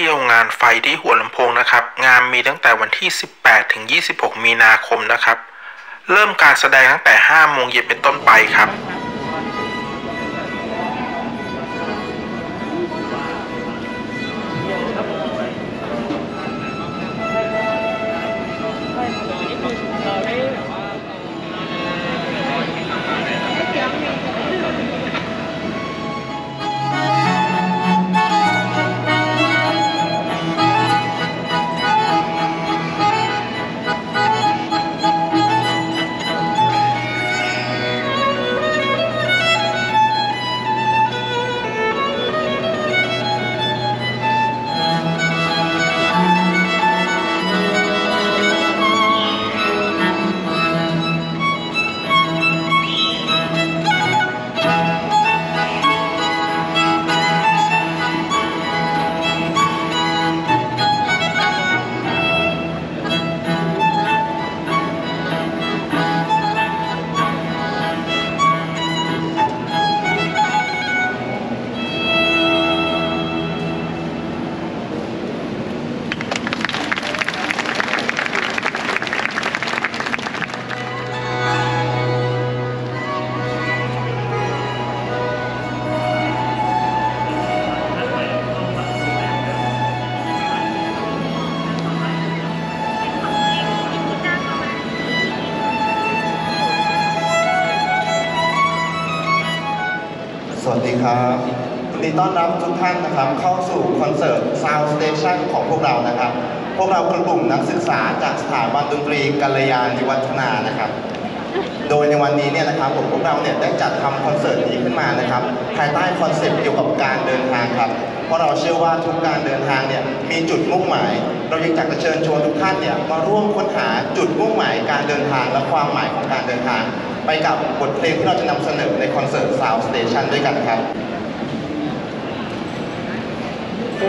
ที่ยวงานไฟที่หัวลำโพงนะครับ งานมีตั้งแต่วันที่ 18 ถึง 26 มีนาคมนะครับ เริ่มการแสดงตั้งแต่ 5 โมงเย็นเป็นต้นไปครับ วัสดีครับยินดีต้อนรับทุกท่านนะครับ เข้าสู่คอนเสิร์ต Sound Station ของพวกเรานะครับ พวกเราคือกลุ่มนักศึกษาจากสถาบันดนตรีกัลยาณิวัฒนานะครับ โดยในวันนี้เนี่ยนะครับผมพวกเราเนี่ยได้จัดทำคอนเสิร์ตนี้ขึ้นมานะครับภายใต้ concept เกี่ยวกับการเดินทางครับ เพราะเราเชื่อว่าทุกการเดินทางเนี่ยมีจุดมุ่งหมาย เราอยากจะเชิญชวนทุกท่านเนี่ยมาร่วมค้นหาจุดมุ่งหมายการเดินทางและความหมายของการเดินทาง ไปกับบทเพลงที่เราจะนำเสนอในคอนเสิร์ต Sound Station ด้วยกันครับค